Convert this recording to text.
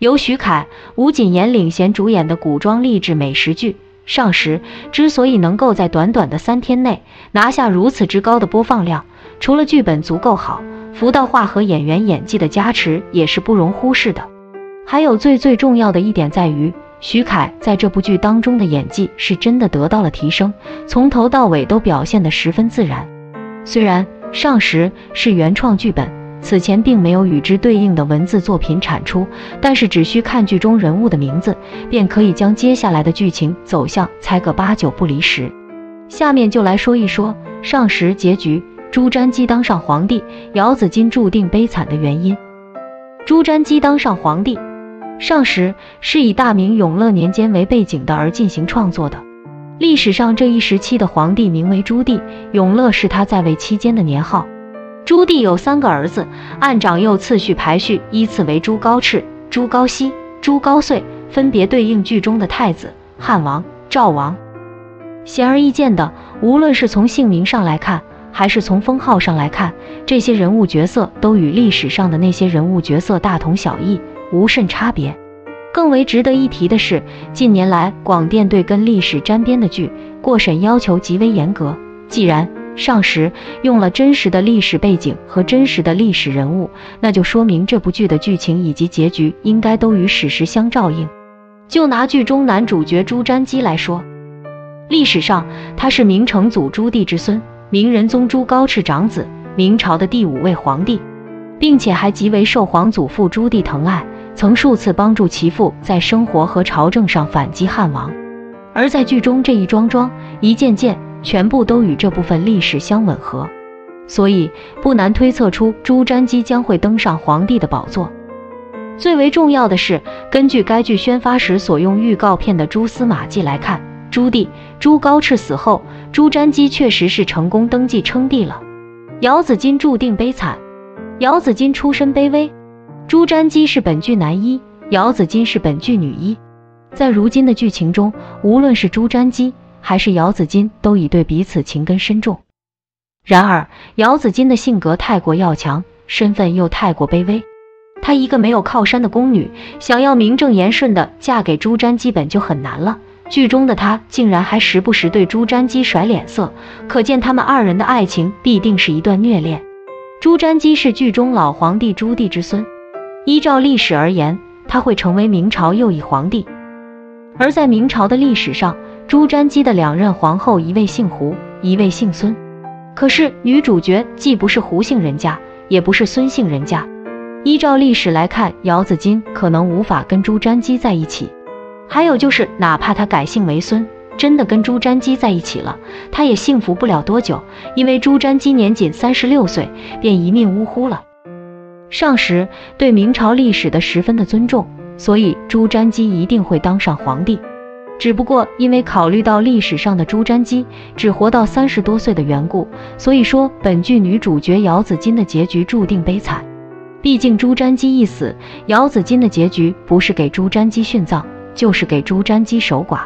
由徐凯、吴谨言领衔主演的古装励志美食剧《上时》，之所以能够在短短的三天内拿下如此之高的播放量，除了剧本足够好，服道化和演员演技的加持也是不容忽视的。还有最最重要的一点在于，徐凯在这部剧当中的演技是真的得到了提升，从头到尾都表现得十分自然。虽然《上时》是原创剧本。此前并没有与之对应的文字作品产出，但是只需看剧中人物的名字，便可以将接下来的剧情走向猜个八九不离十。下面就来说一说上时结局：朱瞻基当上皇帝，姚子衿注定悲惨的原因。朱瞻基当上皇帝，上时是以大明永乐年间为背景的而进行创作的。历史上这一时期的皇帝名为朱棣，永乐是他在位期间的年号。朱棣有三个儿子，按长幼次序排序，依次为朱高炽、朱高煦、朱高燧，分别对应剧中的太子、汉王、赵王。显而易见的，无论是从姓名上来看，还是从封号上来看，这些人物角色都与历史上的那些人物角色大同小异，无甚差别。更为值得一提的是，近年来广电对跟历史沾边的剧过审要求极为严格。既然上时用了真实的历史背景和真实的历史人物，那就说明这部剧的剧情以及结局应该都与史实相照应。就拿剧中男主角朱瞻基来说，历史上他是明成祖朱棣之孙，明仁宗朱高炽长子，明朝的第五位皇帝，并且还极为受皇祖父朱棣疼爱，曾数次帮助其父在生活和朝政上反击汉王。而在剧中这一桩桩一件件。全部都与这部分历史相吻合，所以不难推测出朱瞻基将会登上皇帝的宝座。最为重要的是，根据该剧宣发时所用预告片的蛛丝马迹来看，朱棣朱高炽死后，朱瞻基确实是成功登基称帝了。姚子衿注定悲惨，姚子衿出身卑微，朱瞻基是本剧男一，姚子衿是本剧女一。在如今的剧情中，无论是朱瞻基。还是姚子衿都已对彼此情根深重。然而，姚子衿的性格太过要强，身份又太过卑微。她一个没有靠山的宫女，想要名正言顺的嫁给朱瞻基本就很难了。剧中的她竟然还时不时对朱瞻基甩脸色，可见他们二人的爱情必定是一段虐恋。朱瞻基是剧中老皇帝朱棣之孙，依照历史而言，他会成为明朝又一皇帝。而在明朝的历史上，朱瞻基的两任皇后，一位姓胡，一位姓孙。可是女主角既不是胡姓人家，也不是孙姓人家。依照历史来看，姚子衿可能无法跟朱瞻基在一起。还有就是，哪怕他改姓为孙，真的跟朱瞻基在一起了，他也幸福不了多久，因为朱瞻基年仅三十六岁便一命呜呼了。上时对明朝历史的十分的尊重，所以朱瞻基一定会当上皇帝。只不过因为考虑到历史上的朱瞻基只活到三十多岁的缘故，所以说本剧女主角姚子衿的结局注定悲惨。毕竟朱瞻基一死，姚子衿的结局不是给朱瞻基殉葬，就是给朱瞻基守寡。